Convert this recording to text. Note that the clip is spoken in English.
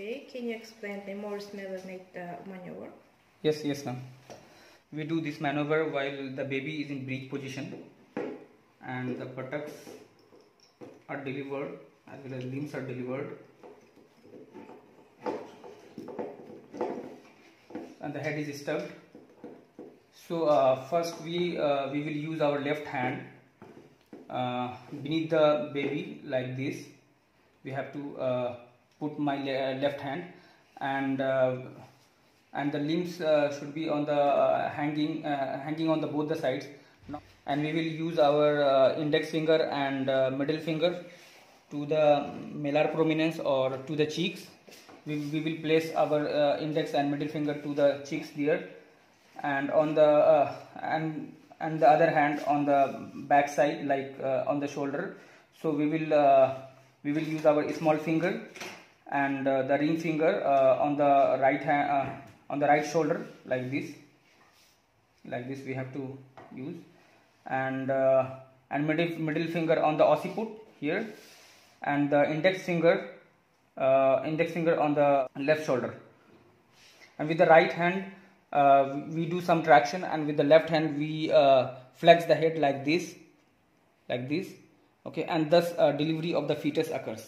Okay, can you explain the Mauriceau maneuver? Yes, yes, ma'am. We do this maneuver while the baby is in breech position and the buttocks are delivered as well as limbs are delivered and the head is stuffed. So uh, first we uh, we will use our left hand uh, beneath the baby like this. We have to uh, put my le left hand and uh, and the limbs uh, should be on the uh, hanging uh, hanging on the both the sides. And we will use our uh, index finger and uh, middle finger to the malar prominence or to the cheeks. We, we will place our uh, index and middle finger to the cheeks there. And on the uh, and and the other hand on the back side like uh, on the shoulder. So we will uh, we will use our small finger and uh, the ring finger uh, on the right hand uh, on the right shoulder like this. Like this we have to use. And and middle middle finger on the occiput here. And the index finger uh, index finger on the left shoulder. And with the right hand uh, we do some traction. And with the left hand we uh, flex the head like this like this. Okay and thus delivery of the fetus occurs